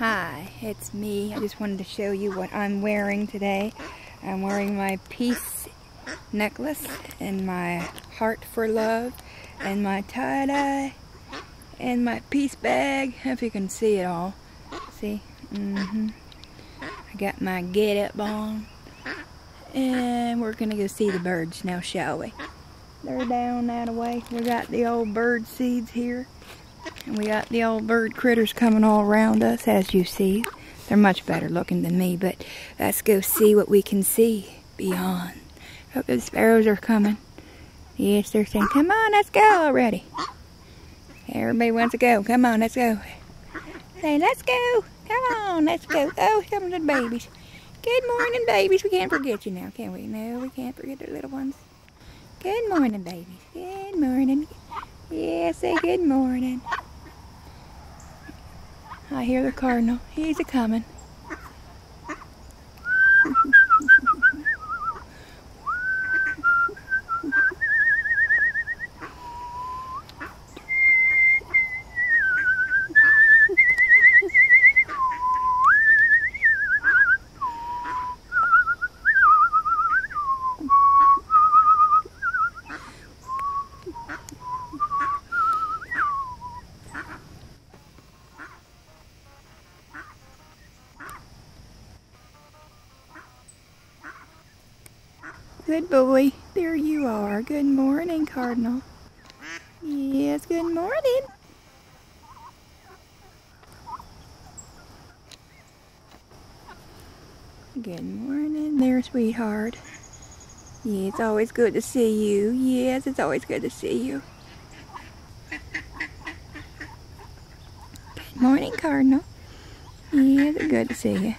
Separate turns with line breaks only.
Hi, it's me. I just wanted to show you what I'm wearing today. I'm wearing my peace necklace and my heart for love and my tie-dye and my peace bag. If you can see it all. See? Mm-hmm. I got my get up on. And we're gonna go see the birds now, shall we? They're down that way. We got the old bird seeds here. And we got the old bird critters coming all around us, as you see. They're much better looking than me, but let's go see what we can see beyond. Hope the sparrows are coming. Yes, they're saying, come on, let's go already. Everybody wants to go. Come on, let's go. Say, let's go. Come on, let's go. Oh, come the babies. Good morning, babies. We can't forget you now, can we? No, we can't forget the little ones. Good morning, babies. Good morning. Yeah, say good morning. I hear the cardinal. He's a coming. Good boy. There you are. Good morning, Cardinal. Yes, good morning. Good morning there, sweetheart. Yeah, it's always good to see you. Yes, it's always good to see you. Good morning, Cardinal. Yes, it's good to see you.